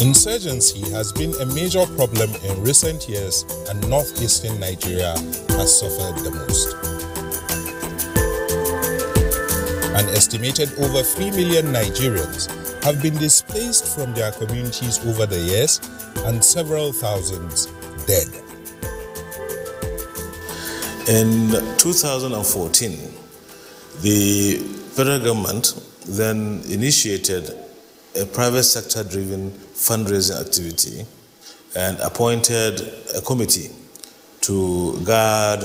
Insurgency has been a major problem in recent years and northeastern Nigeria has suffered the most. An estimated over 3 million Nigerians have been displaced from their communities over the years and several thousands dead. In 2014, the federal government then initiated a private sector driven fundraising activity and appointed a committee to guard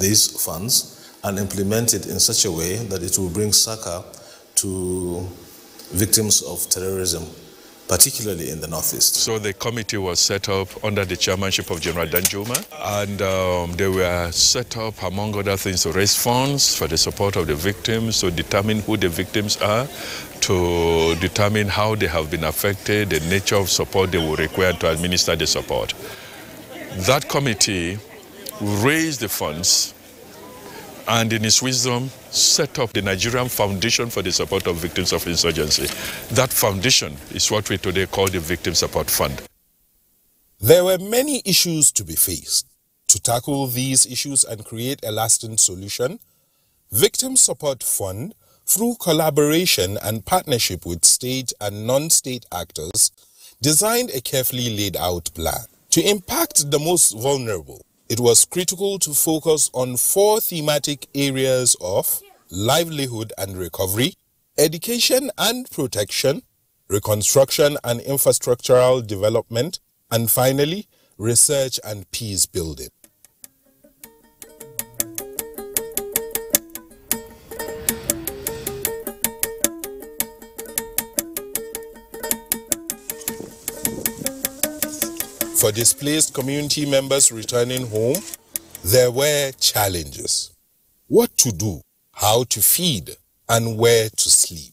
these funds and implement it in such a way that it will bring succor to victims of terrorism particularly in the Northeast. So the committee was set up under the chairmanship of General Danjuma, and um, they were set up, among other things, to raise funds for the support of the victims, to determine who the victims are, to determine how they have been affected, the nature of support they will require to administer the support. That committee raised the funds and in his wisdom set up the Nigerian Foundation for the Support of Victims of Insurgency. That foundation is what we today call the Victim Support Fund. There were many issues to be faced. To tackle these issues and create a lasting solution, Victim Support Fund, through collaboration and partnership with state and non-state actors, designed a carefully laid out plan to impact the most vulnerable it was critical to focus on four thematic areas of livelihood and recovery, education and protection, reconstruction and infrastructural development, and finally, research and peace building. For displaced community members returning home, there were challenges. What to do, how to feed, and where to sleep.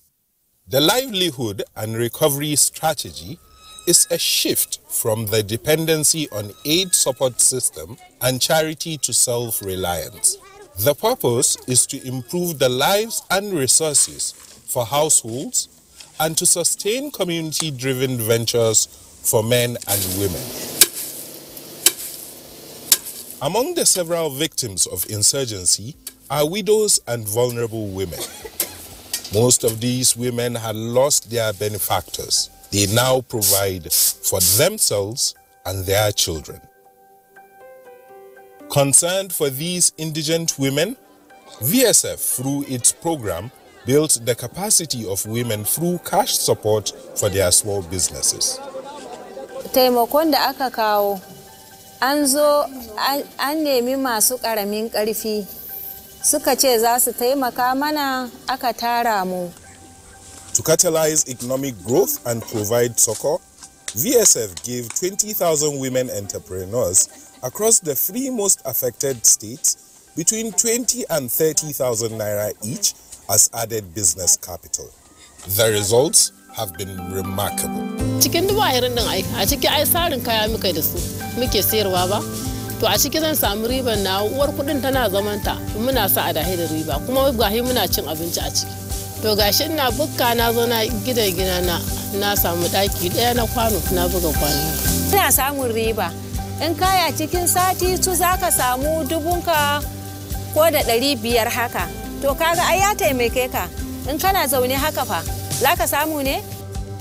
The livelihood and recovery strategy is a shift from the dependency on aid support system and charity to self-reliance. The purpose is to improve the lives and resources for households and to sustain community-driven ventures for men and women. Among the several victims of insurgency are widows and vulnerable women. Most of these women had lost their benefactors. They now provide for themselves and their children. Concerned for these indigent women, VSF, through its program, built the capacity of women through cash support for their small businesses. An zo an nemi masu ƙaramin ƙarfi suka ce za su taimaka mana aka tara mu to catalyze economic growth and provide succor VSF gave 20,000 women entrepreneurs across the three most affected states between 20 and 30,000 naira each as added business capital. The results have been remarkable. Cikin duba irin din ai, a ciki ai sarin kaya muka da su. muke sayarwa ba. To a ciki zan samu riban na uwar kuɗin tana zamanta muna sa a dahi da riba kuma gahi muna cin abinci a ciki. To gashi ina bukka na zo na gidan gina na na samu daki ɗaya na kwano na buga kwano. Ina samun riba. In kaya cikin sati su zaka samu dubunka ko da ɗari biyar haka. To kaga ai ya taimake ka. In kana zaune haka fa za ka samu ne?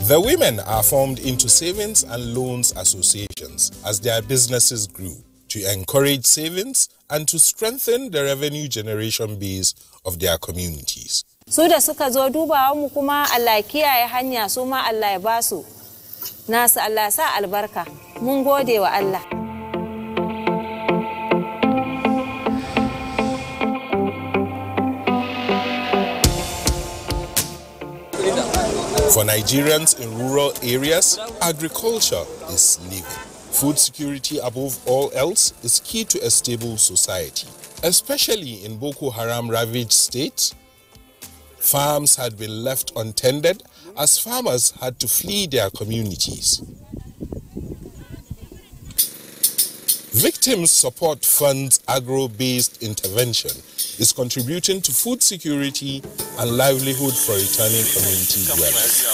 The women are formed into savings and loans associations as their businesses grew to encourage savings and to strengthen the revenue generation base of their communities. Su da suka zo dubawa mu kuma Allah kiyaye hanya su ma Allah ya basu. Nasu Allah sa albarka. Mun gode wa Allah. For Nigerians in rural areas, agriculture is living. Food security above all else is key to a stable society. Especially in Boko Haram ravaged states, farms had been left untended as farmers had to flee their communities. Victims Support Fund's agro-based intervention is contributing to food security and livelihood for returning community dwellers.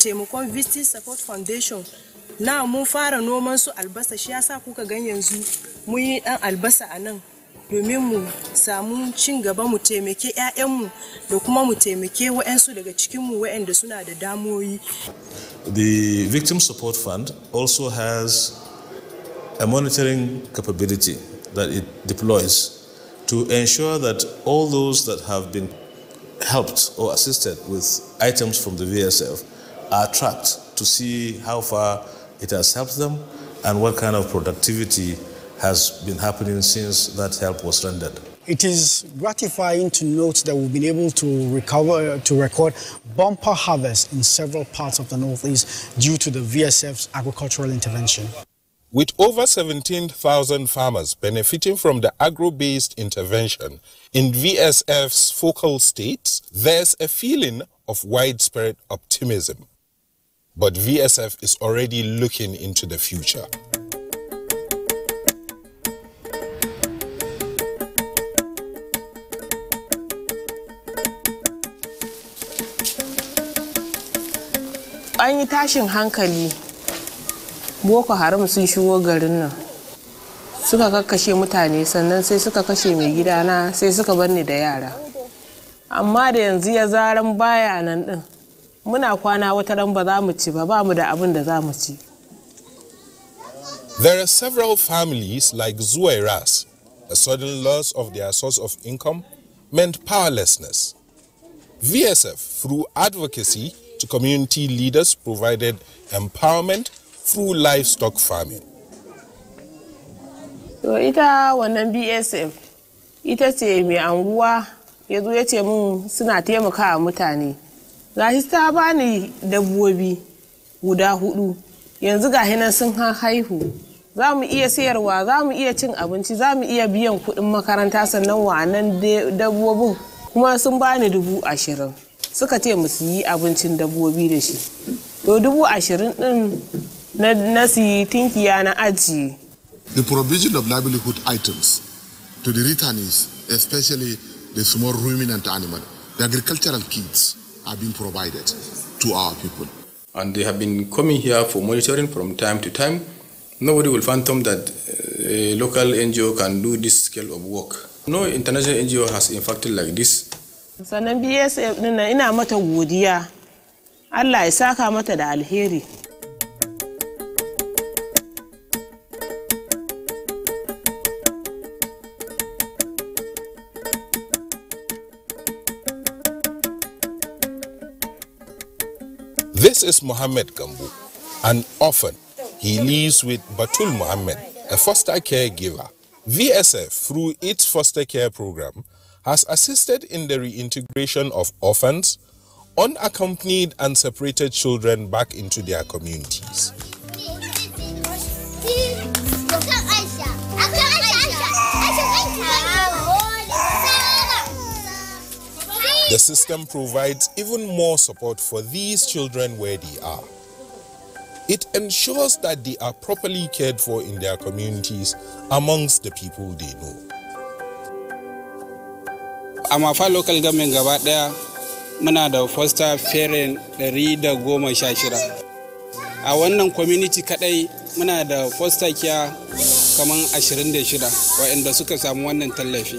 taimakon Visiting Support Foundation na mun fara noman su albasa shi yasa kuka gan yanzu mun yi dan albasa a nan domin mu samu cin gaba mu taimake 'ya'yanmu da kuma mu taimake wa'yansu daga cikinmu wa'yanda suna da damoyi. The Victim Support Fund also has a monitoring capability that it deploys to ensure that all those that have been helped or assisted with items from the VSF are tracked to see how far it has helped them and what kind of productivity has been happening since that help was rendered. It is gratifying to note that we've been able to recover to record bumper harvest in several parts of the Northeast due to the VSF's agricultural intervention. With over 17,000 farmers benefiting from the agro-based intervention in VSF's focal states, there's a feeling of widespread optimism. But VSF is already looking into the future. an yi boko haram sun shigo garin nan suka kakkashe mutane sannan sai suka kashe mai gidana sai suka bar ni da yara amma da yanzu ya zaran baya nan din muna kwana wata ran ba za mu ci ba ba mu da abin da za mu ci There are several families like Zuairas. A sudden loss of their source of income meant powerlessness. VSF, through advocacy to community leaders, provided empowerment through livestock farming. to ita wannan bsf ita ce mai anguwa ya zo ya ce mun suna taimakawa mutane. Gashi ta bani dabbobi guda huɗu yanzu ga nan sun haihu. Za mu iya sayarwa za mu iya cin abinci za mu iya biyan kuɗin makaranta sannan wa'annan dabbobin kuma sun bani dubu ashirin. Suka ce mu yi abincin dabbobi da shi. To dubu ashirin din na siyi tinkiya na ajiye the provision of livelihood items to the returnees, especially the small ruminant animal, the agricultural kits are being provided to our people. And they have been coming here for monitoring from time to time. Nobody will phantom that a local NGO can do this scale of work. No international NGO has impacted like this. sannan bsf ɗin nan ina mata godiya allah ya saka mata da alheri This is Mohammed Gambu, an orphan. He lives with Batul Mohammed, a foster caregiver. VSF, through its foster care program, has assisted in the reintegration of orphans, unaccompanied and separated children back into their communities. The system provides even more support for these children where they are. It ensures that they are properly cared for in their communities amongst the people they know. a local government gaba ɗaya muna da foster parent 116 a wannan community kadai muna da foster care kaman 26 waɗanda suka samu wannan tallafi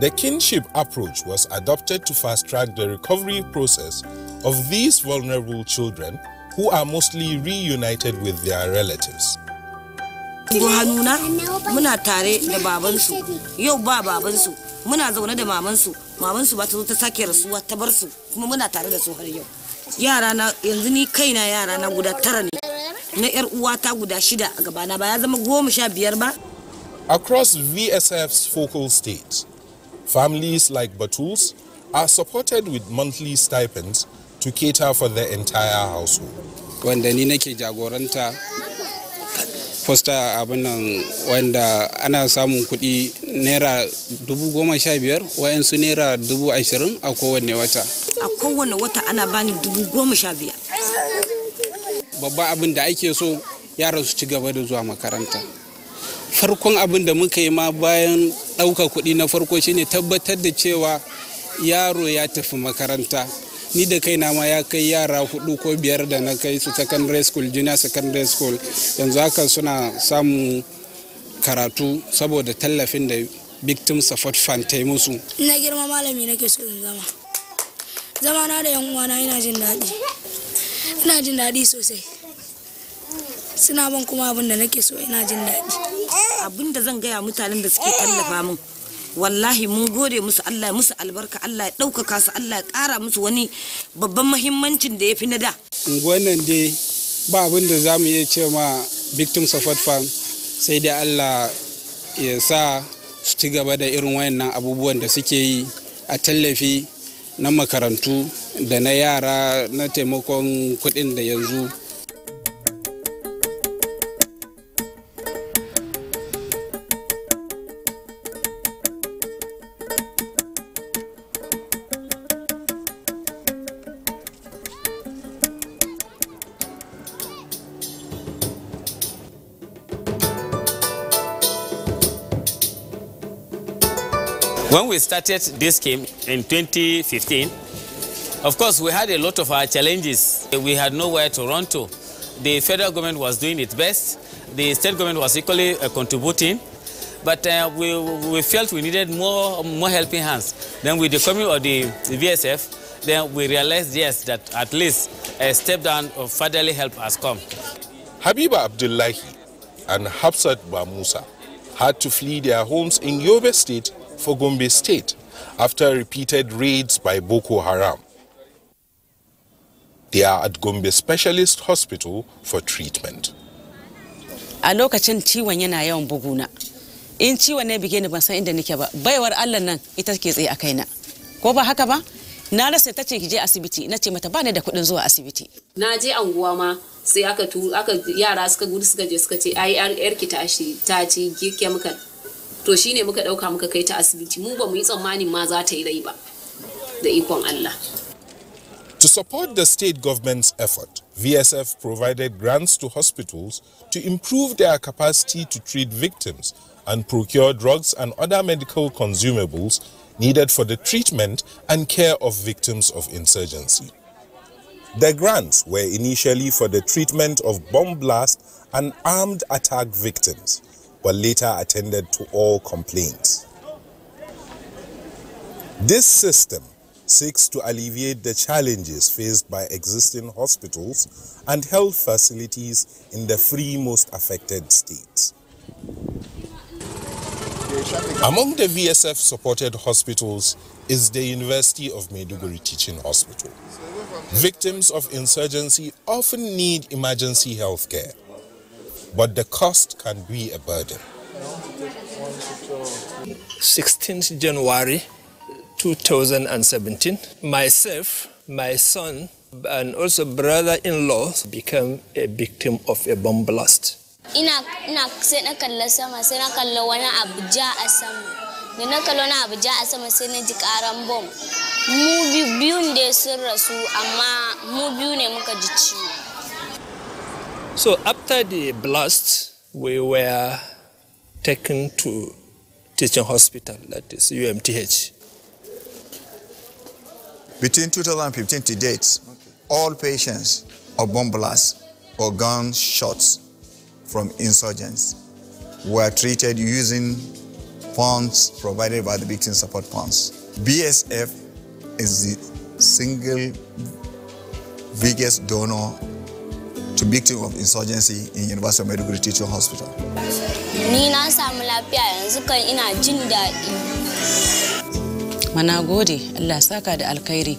The kinship approach was adopted to fast track the recovery process of these vulnerable children who are mostly reunited with their relatives. hannuna muna tare da babansu. yau ba babansu muna zaune da mamansu. Mamansu ba ta zo ta sake rasuwa ta bar su kuma muna tare da su har yau. Yara na yanzu ni kaina yara na guda tara ne. Na yar uwata guda shida a gabana ba ya zama goma sha biyar ba. Across VSF's focal states, families like Batuls are supported with monthly stipends to cater for their entire household. wanda ni nake jagoranta foster abin nan wanda ana samun kuɗi naira dubu goma sha biyar wayansu naira dubu ashirin a kowane wata. A kowane wata ana bani dubu goma sha biyar. Babban abin da ake so yara su ci gaba da zuwa makaranta. Farkon abin da muka yi ma bayan ɗauka kuɗi na farko shine tabbatar da cewa yaro ya tafi makaranta. Ni da kaina ma ya kai yara huɗu ko biyar da na kai su secondary school junior secondary school. Yanzu haka suna samun karatu saboda tallafin da victim support fund ta yi musu. Na girma malami nake so in zama. Zama na da yan uwana ina jin daɗi. Ina jin daɗi sosai. Suna ban kuma abin da nake so ina jin daɗi. Abin da zan gaya mutanen da suke tallafa min wallahi mun gode musu Allah musu albarka Allah ya ɗaukaka su Allah ya ƙara musu wani babban mahimmancin da ya fi na da. Wannan dai ba abin da za mu iya ce ma victim support fund sai dai Allah ya sa su ci gaba da irin wayannan abubuwan da suke yi a tallafi na makarantu da na yara na taimakon kuɗin da yanzu we started this scheme in 2015, of course, we had a lot of our challenges. We had nowhere to run to. The federal government was doing its best. The state government was equally uh, contributing. But uh, we, we felt we needed more, more helping hands. Then with the coming of the, the VSF, then we realized, yes, that at least a step down of fatherly help has come. Habiba Abdullahi and Hafsat Bamusa had to flee their homes in Yobe State for Gombe State after repeated raids by Boko Haram. They are at Gombe Specialist Hospital for treatment. a lokacin ciwon yana yawan buguna in ciwon ne bige ni ban san inda nake ba baiwar allah nan ita ke tsaye a kaina ko ba haka ba na rasa ta ce ki je asibiti na ce mata ba ni da kuɗin zuwa asibiti na je anguwa ma sai aka tu aka yara suka gudu suka je suka ce ai yar ki ta shi ta ci chemical to shine muka dauka muka kai ta asibiti mu ba mu yi tsammanin ma za ta yi rai ba da ikon Allah To support the state government's effort, VSF provided grants to hospitals to improve their capacity to treat victims and procure drugs and other medical consumables needed for the treatment and care of victims of insurgency. The grants were initially for the treatment of bomb blast and armed attack victims, but later attended to all complaints. This system seeks to alleviate the challenges faced by existing hospitals and health facilities in the three most affected states. Among the VSF supported hospitals is the University of Maiduguri Teaching Hospital. Victims of insurgency often need emergency health care, but the cost can be a burden. 16th January 2017, myself, my son, and also brother-in-law became a victim of a bomb blast. ina ina sai na kalla sama sai na kalla wani abu ja a sama da na kalla wani abu ja a sama sai na ji karan bom mu biyun da sun rasu amma mu biyu ne muka ji ciwo So after the blast, we were taken to teaching hospital, that is UMTH. Between 2015 to date, all patients of bomb blasts or gunshots from insurgents were treated using funds provided by the Victim Support Funds. VSF is the single biggest donor to victims of insurgency in University of Maiduguri Teaching Hospital. ni na samu lafiya yanzu kan ina jin daɗi mana gode allah saka da alkhairi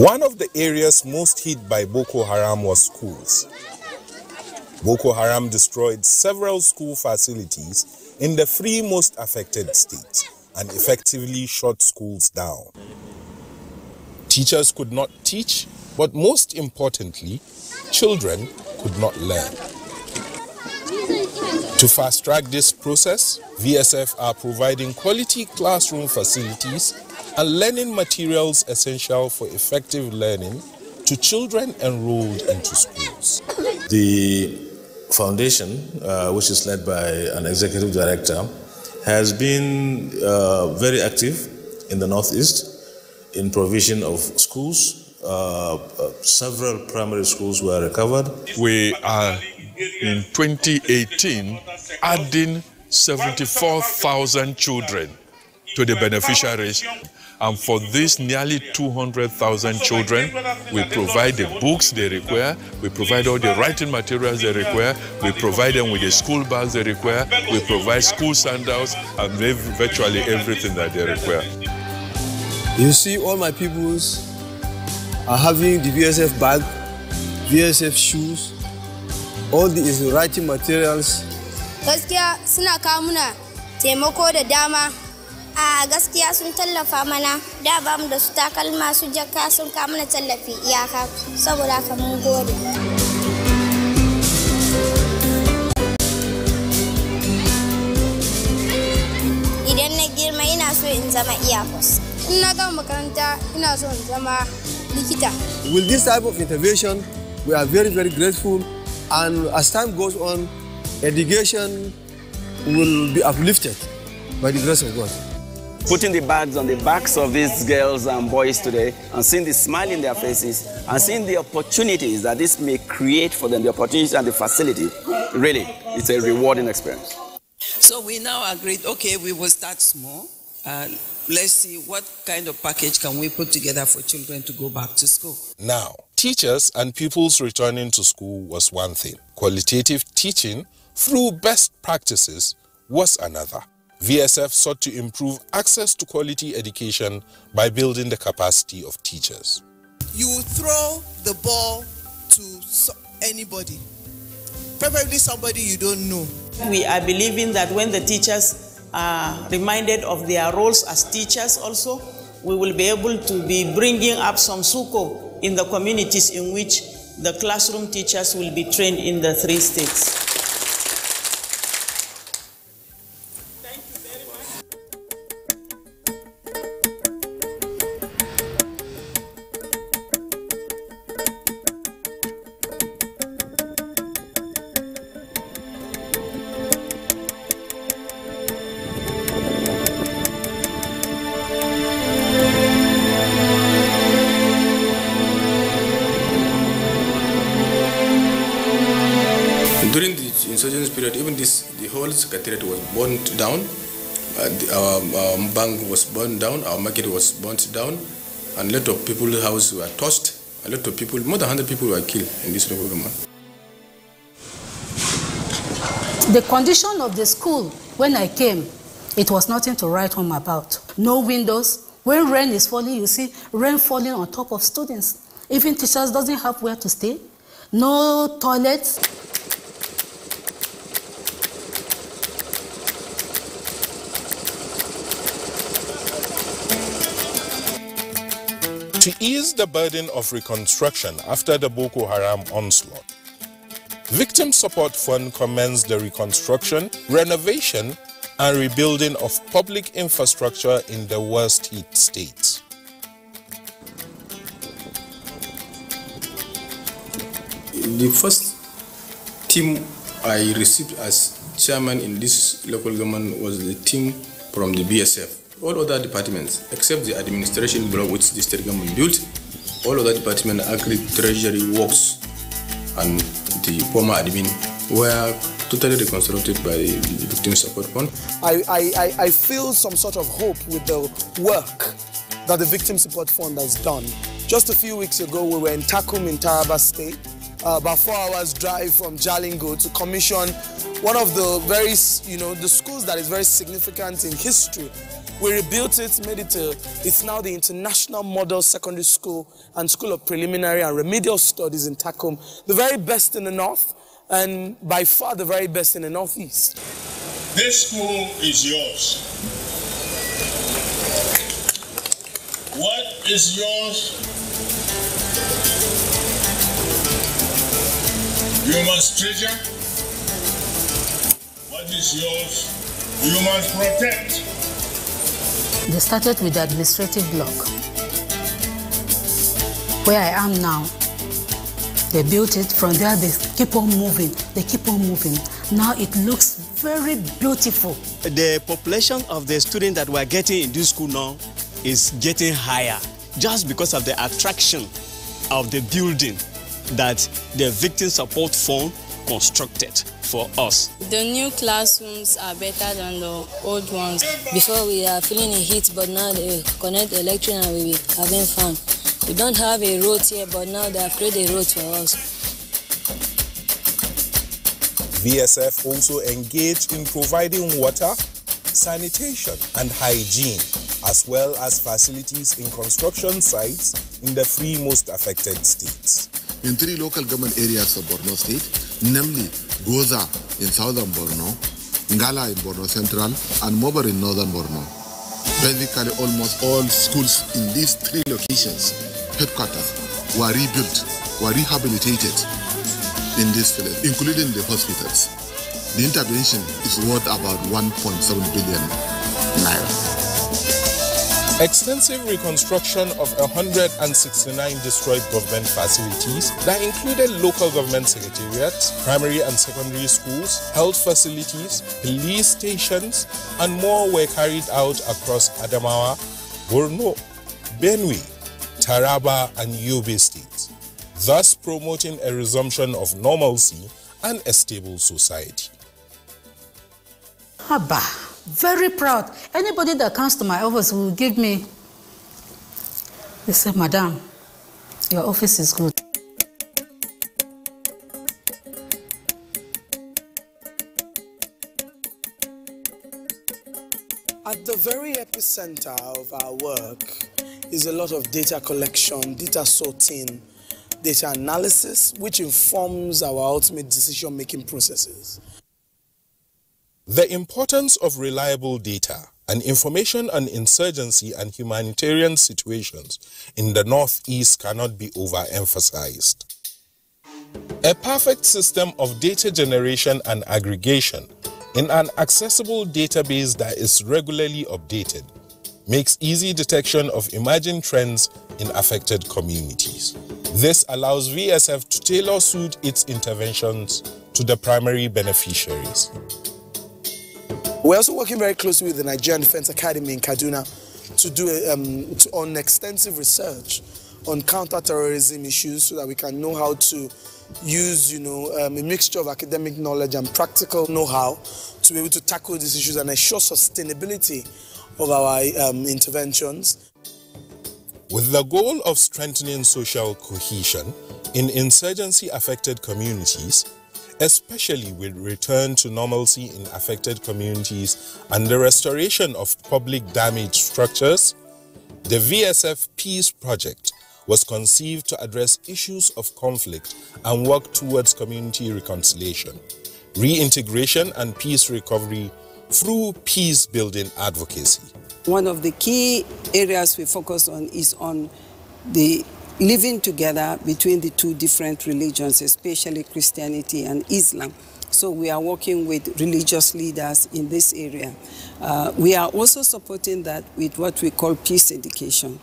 One of the areas most hit by Boko Haram was schools. Boko Haram destroyed several school facilities in the three most affected states and effectively shut schools down. Teachers could not teach, but most importantly, children could not learn. To fast track this process, VSF are providing quality classroom facilities and learning materials essential for effective learning to children enrolled into schools. The foundation, uh, which is led by an executive director, has been uh, very active in the Northeast in provision of schools. Uh, uh several primary schools were recovered. We are in 2018 adding 74,000 children to the beneficiaries. And for these nearly 200,000 children, we provide the books they require, we provide all the writing materials they require, we provide them with the school bags they require, we provide school sandals, and virtually everything that they require. You see, all my pupils are having the VSF bag, VSF shoes, all these writing materials. Gaskiya suna kawo muna taimako da dama. A gaskiya sun tallafa mana da ba mu da su takalma su jaka sun kawo mana tallafi iyaka saboda haka mun gode. Idan na girma ina so in zama iyakos. In na gama makaranta ina so in zama likita. With this type of intervention, we are very, very grateful and as time goes on, education will be uplifted by the grace of God. Putting the bags on the backs of these girls and boys today and seeing the smile in their faces and seeing the opportunities that this may create for them, the opportunities and the facility, really, it's a rewarding experience. So we now agreed, okay, we will start small. Uh, let's see what kind of package can we put together for children to go back to school. Now, teachers and pupils returning to school was one thing. Qualitative teaching through best practices was another. VSF sought to improve access to quality education by building the capacity of teachers. You throw the ball to anybody, preferably somebody you don't know. We are believing that when the teachers are reminded of their roles as teachers also. We will be able to be bringing up some SUKO in the communities in which the classroom teachers will be trained in the three states. Secretariat was burned down. Uh, the, our, our, bank was burned down. Our market was burnt down. And a lot of people's houses were tossed. A lot of people, more than 100 people were killed in this local government. The condition of the school when I came, it was nothing to write home about. No windows. When rain is falling, you see rain falling on top of students. Even teachers doesn't have where to stay. No toilets. To ease the burden of reconstruction after the Boko Haram onslaught. Victim Support Fund commenced the reconstruction, renovation, and rebuilding of public infrastructure in the worst hit states. The first team I received as chairman in this local government was the team from the VSF all other departments, except the administration block which the state government built, all other departments, agri, treasury, works, and the former admin were totally reconstructed by the victim support fund. I, I, I feel some sort of hope with the work that the victim support fund has done. Just a few weeks ago, we were in Takum in Taraba State, uh, about four hours drive from Jalingo to commission one of the very, you know, the schools that is very significant in history we rebuilt it, made it a, it's now the International Model Secondary School and School of Preliminary and Remedial Studies in Takum, the very best in the north and by far the very best in the northeast. This school is yours. What is yours? Must treasure. What is yours? You must protect. They started with the administrative block. Where I am now, they built it. From there, they keep on moving. They keep on moving. Now it looks very beautiful. The population of the students that we're getting in this school now is getting higher just because of the attraction of the building that the Victim Support Fund constructed for us. The new classrooms are better than the old ones. Before we are feeling a heat, but now they connect the electric and we having fun. We don't have a road here, but now they have created a road for us. VSF also engaged in providing water, sanitation, and hygiene, as well as facilities in construction sites in the three most affected states. In three local government areas of Borno State, namely Gwoza in southern Borno, Ngala in Borno Central, and Mobbar in northern Borno. Basically, almost all schools in these three locations, headquarters, were rebuilt, were rehabilitated in this village, including the hospitals. The intervention is worth about 1.7 billion naira. Extensive reconstruction of 169 destroyed government facilities that included local government secretariats, primary and secondary schools, health facilities, police stations, and more were carried out across Adamawa, Borno, Benue, Taraba, and Yobe states, thus promoting a resumption of normalcy and a stable society. Abba, very proud. Anybody that comes to my office will give me. They say, Madam, your office is good. At the very epicenter of our work is a lot of data collection, data sorting, data analysis, which informs our ultimate decision making processes. The importance of reliable data and information on insurgency and humanitarian situations in the Northeast cannot be overemphasized. A perfect system of data generation and aggregation in an accessible database that is regularly updated makes easy detection of emerging trends in affected communities. This allows VSF to tailor suit its interventions to the primary beneficiaries. We're also working very closely with the Nigerian Defense Academy in Kaduna to do um, to, on extensive research on counterterrorism issues so that we can know how to use, you know, um, a mixture of academic knowledge and practical know-how to be able to tackle these issues and ensure sustainability of our um, interventions. With the goal of strengthening social cohesion in insurgency-affected communities, especially with return to normalcy in affected communities and the restoration of public damaged structures, the VSF Peace Project was conceived to address issues of conflict and work towards community reconciliation, reintegration and peace recovery through peace building advocacy. One of the key areas we focus on is on the living together between the two different religions, especially Christianity and Islam. So we are working with religious leaders in this area. Uh, we are also supporting that with what we call peace education.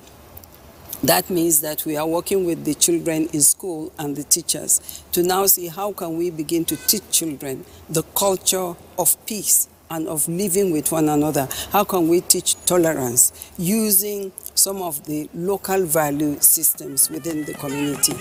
That means that we are working with the children in school and the teachers to now see how can we begin to teach children the culture of peace and of living with one another. How can we teach tolerance using some of the local value systems within the community?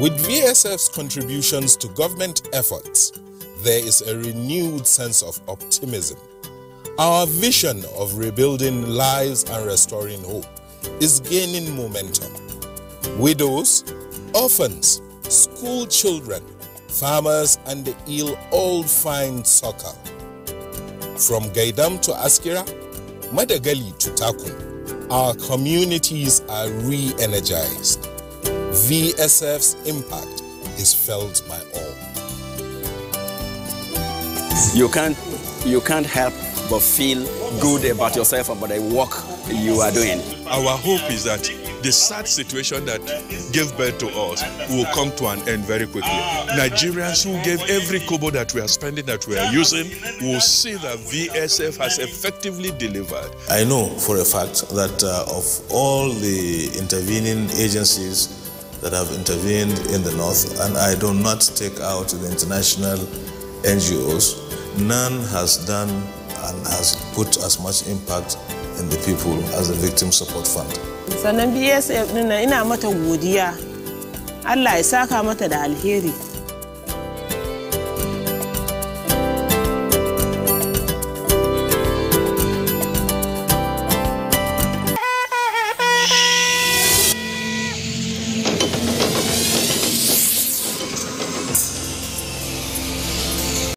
With VSF's contributions to government efforts, there is a renewed sense of optimism. Our vision of rebuilding lives and restoring hope is gaining momentum. Widows, orphans, school children, farmers, and the ill all find succor. From Geidam to Askira, Madagali to Takum, our communities are re-energized. VSF's impact is felt by all. You can't, you can't help but feel good about yourself about the work you are doing. Our hope is that the sad situation that gave birth to us will come to an end very quickly. Nigerians who gave every kobo that we are spending, that we are using, will see that VSF has effectively delivered. I know for a fact that uh, of all the intervening agencies that have intervened in the north, and I do not take out the international NGOs, none has done and has put as much impact in the people as the Victim Support Fund. sannan bsf ina mata godiya allah ya saka mata da alheri